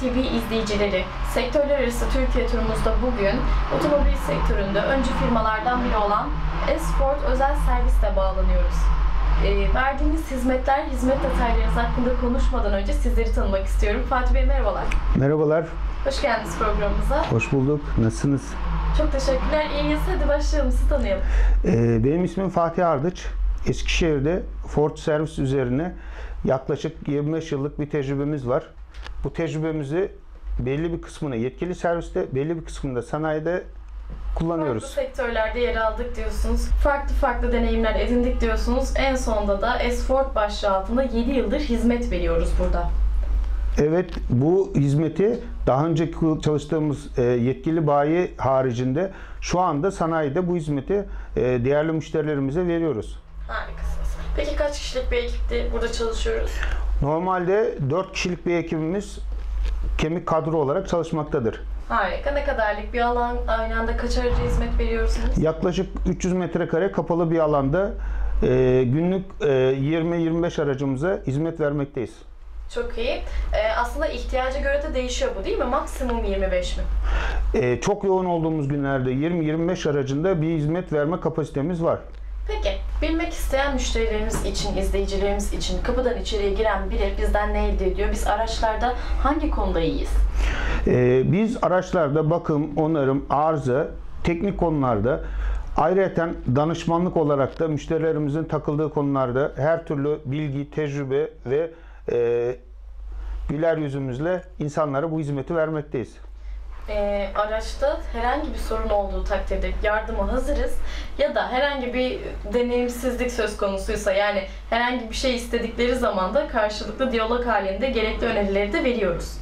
TV izleyicileri, sektörler arası Türkiye turumuzda bugün otomobil sektöründe öncü firmalardan biri olan Esport özel servisle bağlanıyoruz. Ee, verdiğiniz hizmetler, hizmet detaylarınız hakkında konuşmadan önce sizleri tanımak istiyorum. Fatih Bey merhabalar. Merhabalar, Hoş geldiniz programımıza. hoş bulduk. Nasılsınız? Çok teşekkürler. İyiyiz. Hadi başlayalım. Sizi tanıyalım. Ee, benim ismim Fatih Ardıç. Eskişehir'de Ford servis üzerine yaklaşık 25 yıllık bir tecrübemiz var. Bu tecrübemizi belli bir kısmını yetkili serviste, belli bir kısmını da sanayide Farklı kullanıyoruz. sektörlerde yer aldık diyorsunuz. Farklı farklı deneyimler edindik diyorsunuz. En sonunda da Esport başlığı altında 7 yıldır hizmet veriyoruz burada. Evet, bu hizmeti daha önceki çalıştığımız e, yetkili bayi haricinde şu anda sanayide bu hizmeti e, değerli müşterilerimize veriyoruz. Harikasınız. Peki kaç kişilik bir ekipte burada çalışıyoruz? Normalde 4 kişilik bir ekibimiz kemik kadro olarak çalışmaktadır. Harika. Ne kadarlık bir alan, aynı anda kaç aracı hizmet veriyorsunuz? Yaklaşık 300 metrekare kapalı bir alanda e, günlük e, 20-25 aracımıza hizmet vermekteyiz. Çok iyi. Ee, aslında ihtiyaca göre de değişiyor bu değil mi? Maksimum 25 mi? E, çok yoğun olduğumuz günlerde 20-25 aracında bir hizmet verme kapasitemiz var. Bilmek isteyen müşterilerimiz için, izleyicilerimiz için kapıdan içeriye giren biri bizden ne elde ediyor? Biz araçlarda hangi konuda iyiyiz? E, biz araçlarda bakım, onarım, arıza, teknik konularda ayrıca danışmanlık olarak da müşterilerimizin takıldığı konularda her türlü bilgi, tecrübe ve e, güler yüzümüzle insanlara bu hizmeti vermekteyiz. Ee, araçta herhangi bir sorun olduğu takdirde yardıma hazırız ya da herhangi bir deneyimsizlik söz konusuysa yani herhangi bir şey istedikleri zaman da karşılıklı diyalog halinde gerekli önerileri de veriyoruz.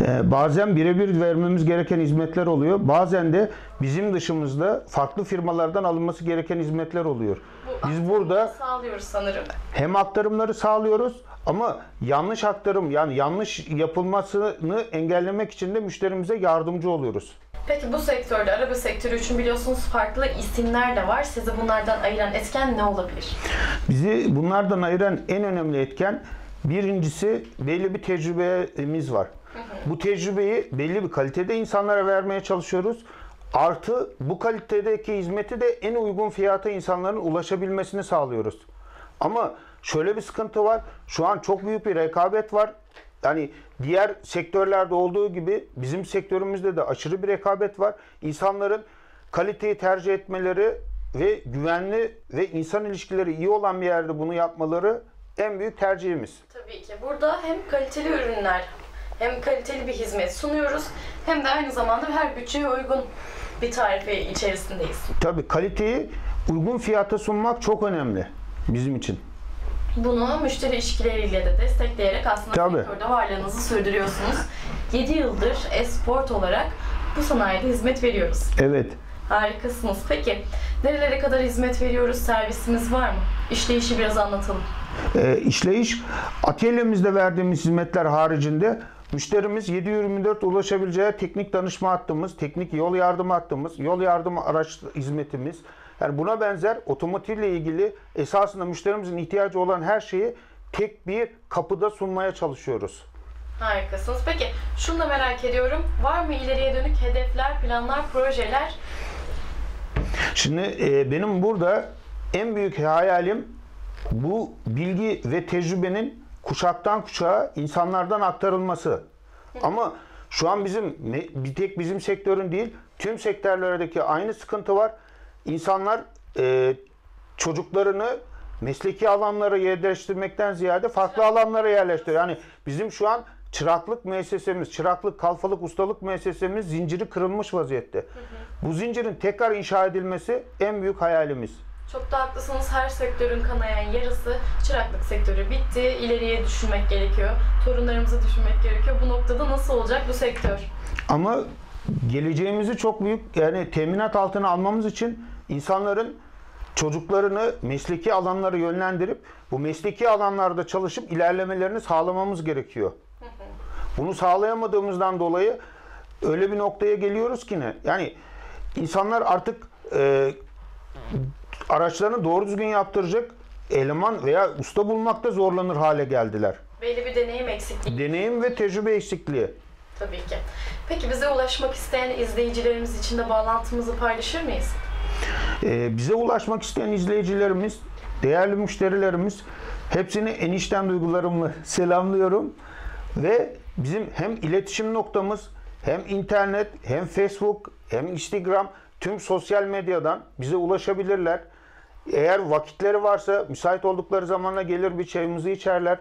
Ee, Bazen birebir vermemiz gereken hizmetler oluyor. Bazen de bizim dışımızda farklı firmalardan alınması gereken hizmetler oluyor. Bu Biz burada sağlıyoruz sanırım. hem aktarımları sağlıyoruz ama yanlış aktarım yani yanlış yapılmasını engellemek için de müşterimize yardımcı oluyoruz. Peki bu sektörde, araba sektörü için biliyorsunuz farklı isimler de var. Sizi bunlardan ayıran etken ne olabilir? Bizi bunlardan ayıran en önemli etken birincisi belli bir tecrübemiz var. Bu tecrübeyi belli bir kalitede insanlara vermeye çalışıyoruz. Artı bu kalitedeki hizmeti de en uygun fiyata insanların ulaşabilmesini sağlıyoruz. Ama şöyle bir sıkıntı var. Şu an çok büyük bir rekabet var. Yani diğer sektörlerde olduğu gibi bizim sektörümüzde de aşırı bir rekabet var. İnsanların kaliteyi tercih etmeleri ve güvenli ve insan ilişkileri iyi olan bir yerde bunu yapmaları en büyük tercihimiz. Tabii ki. Burada hem kaliteli ürünler hem kaliteli bir hizmet sunuyoruz hem de aynı zamanda her bütçeye uygun bir tarife içerisindeyiz. Tabii kaliteyi uygun fiyata sunmak çok önemli bizim için. Bunu müşteri ilişkileriyle de destekleyerek aslında Tabii. sektörde varlığınızı sürdürüyorsunuz. 7 yıldır Esport olarak bu sanayide hizmet veriyoruz. Evet. Harikasınız. Peki nerelere kadar hizmet veriyoruz? Servisimiz var mı? İşleyişi biraz anlatalım. E, işleyiş atölyemizde verdiğimiz hizmetler haricinde müşterimiz 724 ulaşabileceği teknik danışma hattımız, teknik yol yardımı hattımız, yol yardımı araç hizmetimiz. Yani buna benzer otomotivle ilgili esasında müşterimizin ihtiyacı olan her şeyi tek bir kapıda sunmaya çalışıyoruz. Harikasınız. Peki şunu da merak ediyorum. Var mı ileriye dönük hedefler, planlar, projeler? Şimdi e, benim burada en büyük hayalim bu bilgi ve tecrübenin kuşaktan kuşağa insanlardan aktarılması. Ama şu an bizim bir tek bizim sektörün değil tüm sektörlerdeki aynı sıkıntı var. İnsanlar e, çocuklarını mesleki alanlara yerleştirmekten ziyade farklı alanlara yerleştiriyor. Yani bizim şu an çıraklık müessesemiz, çıraklık, kalfalık, ustalık müessesemiz zinciri kırılmış vaziyette. Bu zincirin tekrar inşa edilmesi en büyük hayalimiz. Çok da haklısınız. Her sektörün kanayan yarısı çıraklık sektörü bitti. İleriye düşünmek gerekiyor. Torunlarımızı düşünmek gerekiyor. Bu noktada nasıl olacak bu sektör? Ama geleceğimizi çok büyük yani teminat altına almamız için insanların çocuklarını mesleki alanlara yönlendirip bu mesleki alanlarda çalışıp ilerlemelerini sağlamamız gerekiyor. Bunu sağlayamadığımızdan dolayı öyle bir noktaya geliyoruz ki ne? Yani insanlar artık e, araçlarını doğru düzgün yaptıracak eleman veya usta bulmakta zorlanır hale geldiler. Belli bir deneyim eksikliği. Deneyim ve tecrübe eksikliği. Tabii ki. Peki bize ulaşmak isteyen izleyicilerimiz için de bağlantımızı paylaşır mıyız? Ee, bize ulaşmak isteyen izleyicilerimiz, değerli müşterilerimiz hepsini enişten duygularımla selamlıyorum. Ve bizim hem iletişim noktamız hem internet hem Facebook hem Instagram tüm sosyal medyadan bize ulaşabilirler. Eğer vakitleri varsa müsait oldukları zamanla gelir bir çayımızı içerler.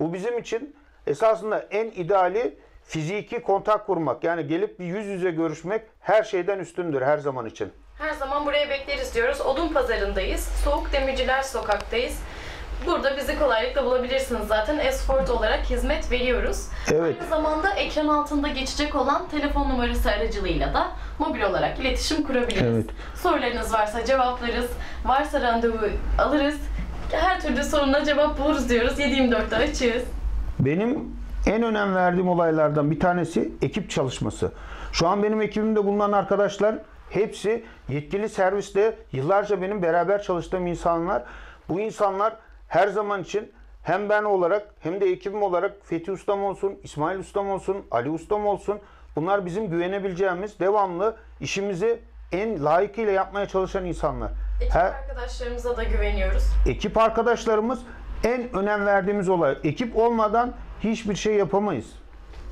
Bu bizim için esasında en ideali fiziki kontak kurmak. Yani gelip bir yüz yüze görüşmek her şeyden üstündür her zaman için. Her zaman buraya bekleriz diyoruz. Odun pazarındayız. Soğuk Demirciler Sokak'tayız. Burada bizi kolaylıkla bulabilirsiniz zaten. Escort olarak hizmet veriyoruz. Evet. Aynı zamanda ekran altında geçecek olan telefon numarası aracılığıyla da mobil olarak iletişim kurabiliriz. Evet. Sorularınız varsa cevaplarız. Varsa randevu alırız. Her türlü soruna cevap buluruz diyoruz. 7-24'te açığız. Benim en önem verdiğim olaylardan bir tanesi ekip çalışması. Şu an benim ekibimde bulunan arkadaşlar hepsi yetkili serviste yıllarca benim beraber çalıştığım insanlar. Bu insanlar her zaman için hem ben olarak hem de ekibim olarak Fethi Ustam olsun, İsmail Ustam olsun, Ali Ustam olsun. Bunlar bizim güvenebileceğimiz, devamlı işimizi en layıkıyla yapmaya çalışan insanlar. Ekip Her- arkadaşlarımıza da güveniyoruz. ekip arkadaşlarımız en önem verdiğimiz olay. Ekip olmadan hiçbir şey yapamayız.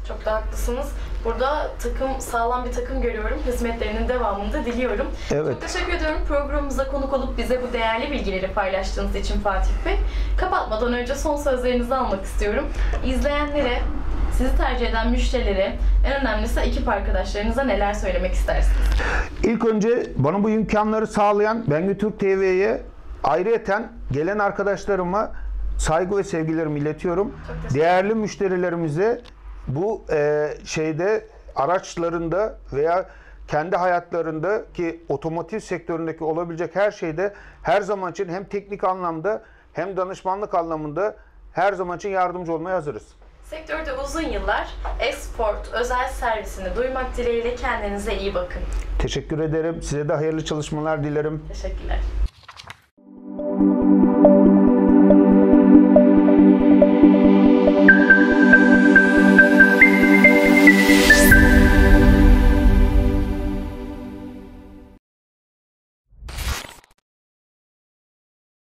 Çok da haklısınız. Burada takım sağlam bir takım görüyorum. Hizmetlerinin devamını da diliyorum. Evet. Çok teşekkür ediyorum programımıza konuk olup bize bu değerli bilgileri paylaştığınız için Fatih Bey. Kapatmadan önce son sözlerinizi almak istiyorum. İzleyenlere, sizi tercih eden müşterilere, en önemlisi ekip arkadaşlarınıza neler söylemek istersiniz? İlk önce bana bu imkanları sağlayan Bengü Türk TV'ye ayrıyeten gelen arkadaşlarıma saygı ve sevgilerimi iletiyorum. Değerli müşterilerimize bu e, şeyde araçlarında veya kendi hayatlarındaki otomotiv sektöründeki olabilecek her şeyde her zaman için hem teknik anlamda hem danışmanlık anlamında her zaman için yardımcı olmaya hazırız. Sektörde uzun yıllar Esport özel servisini duymak dileğiyle kendinize iyi bakın. Teşekkür ederim. Size de hayırlı çalışmalar dilerim. Teşekkürler. Müzik